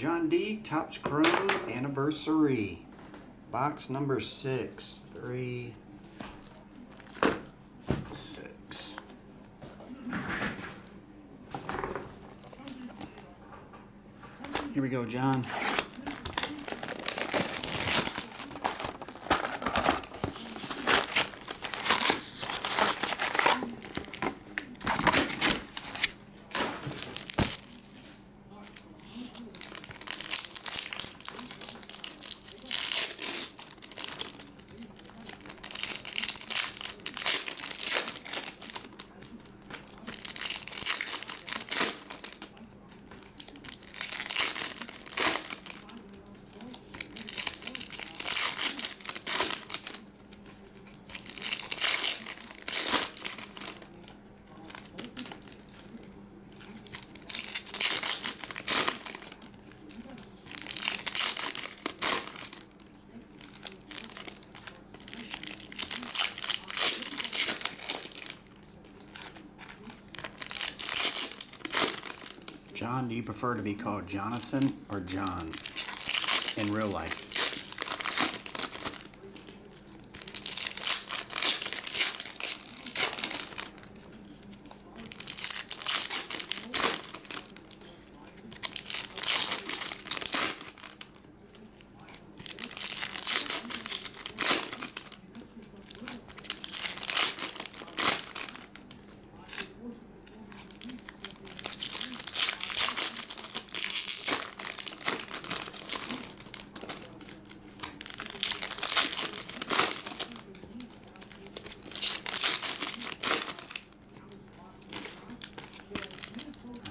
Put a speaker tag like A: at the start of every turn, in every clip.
A: John D. Topps Chrome Anniversary. Box number six. Three. Six. Here we go, John. John, do you prefer to be called Jonathan or John in real life?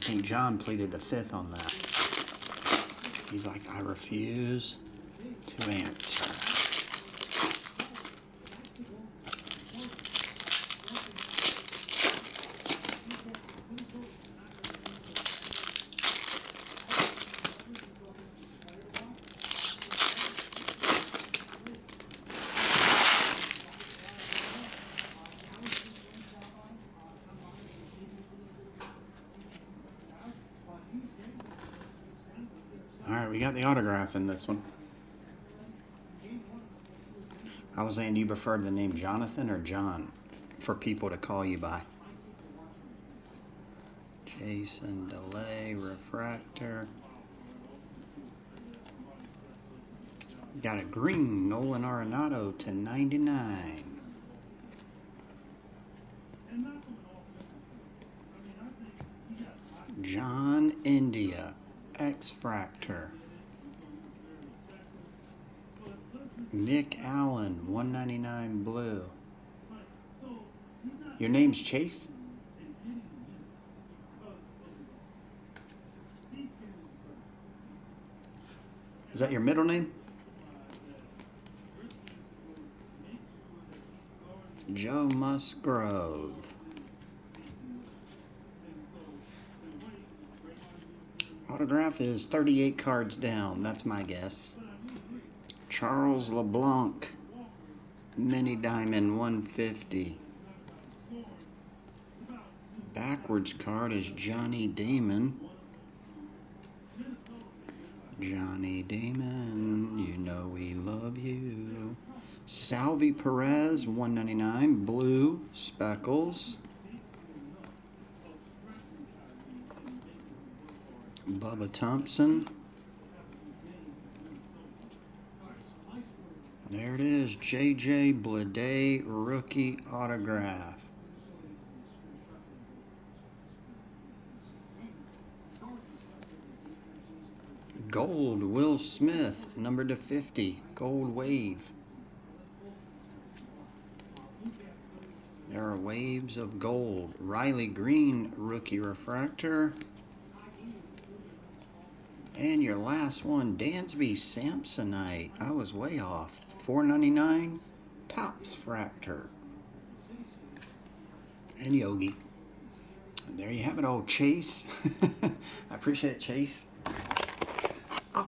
A: Think John pleaded the fifth on that. He's like, I refuse to answer. All right, we got the autograph in this one. I was saying, do you prefer the name Jonathan or John for people to call you by? Jason Delay, Refractor. Got a green Nolan Arenado to 99. John India, X Fractor. Nick Allen, 199 blue. Your name's Chase? Is that your middle name? Joe Musgrove. Autograph is 38 cards down. That's my guess. Charles LeBlanc, Mini Diamond 150. Backwards card is Johnny Damon. Johnny Damon, you know we love you. Salvy Perez, 199, blue, speckles. Bubba Thompson. There it is, JJ Bleday rookie autograph. Gold, Will Smith, number to 50, gold wave. There are waves of gold. Riley Greene, rookie refractor. And your last one, Dansby Samsonite. I was way off. 499 Topps Fractor. And Yogi. And there you have it, old Chase. I appreciate it, Chase.